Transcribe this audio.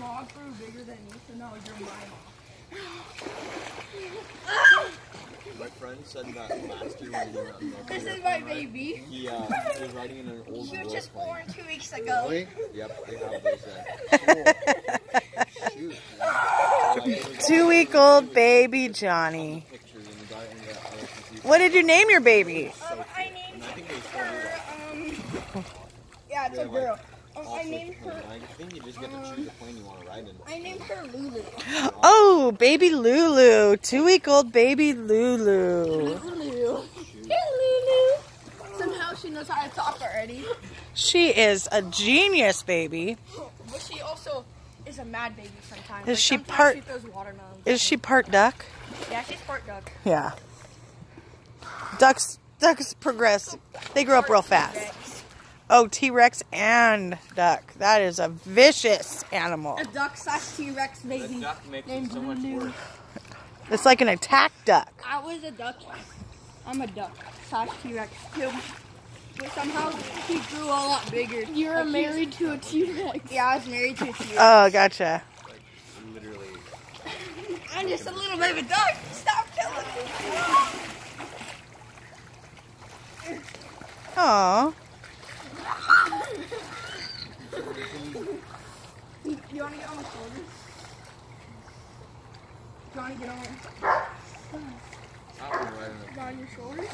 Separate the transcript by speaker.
Speaker 1: dog grew bigger than me, so now you're my
Speaker 2: My friend said that last year when we were on the
Speaker 1: This is my baby.
Speaker 2: He, uh, he was riding in an old
Speaker 1: She was
Speaker 2: roll
Speaker 1: just
Speaker 2: plane.
Speaker 1: born two weeks ago.
Speaker 2: Really? Yep, they have those there. Shoot. Like,
Speaker 3: Two week old baby Jonny.
Speaker 2: pictures and the guy in the ROTC.
Speaker 3: What did you name your baby?
Speaker 1: Um, I named
Speaker 2: And I think they
Speaker 1: her, um, yeah, it's a girl. Um, I named her,
Speaker 2: I think you just get to choose the plane you want to ride in.
Speaker 1: I named her Lulu.
Speaker 3: Oh, baby Lulu. Two week old baby Lulu.
Speaker 1: Lulu. Hey, Lulu. Somehow she knows how to talk already.
Speaker 3: She is a genius baby.
Speaker 1: But she also is a mad baby sometimes.
Speaker 3: Is she
Speaker 1: sometimes
Speaker 3: part-
Speaker 1: She throws watermelons.
Speaker 3: Is she part duck?
Speaker 1: Yeah, she's part duck.
Speaker 3: Yeah. Ducks ducks progress. They grow up real fast.
Speaker 1: Rex.
Speaker 3: Oh, T Rex and duck. That is a vicious animal.
Speaker 1: A duck slash T-Rex
Speaker 2: The
Speaker 1: baby.
Speaker 2: duck makes it so much worse.
Speaker 3: It's like an attack duck.
Speaker 1: I was a duck. I'm a duck slash T-Rex too. But somehow he grew a lot bigger.
Speaker 4: You're
Speaker 1: Like,
Speaker 4: married to a T-Rex.
Speaker 1: Yeah, I was married to a T-Rex.
Speaker 3: Oh, gotcha.
Speaker 2: Like, literally.
Speaker 1: I'm just a little baby duck. Stop killing me. You want to get on my shoulders? You want to get on,
Speaker 2: I don't know, I don't know.
Speaker 1: on your shoulders?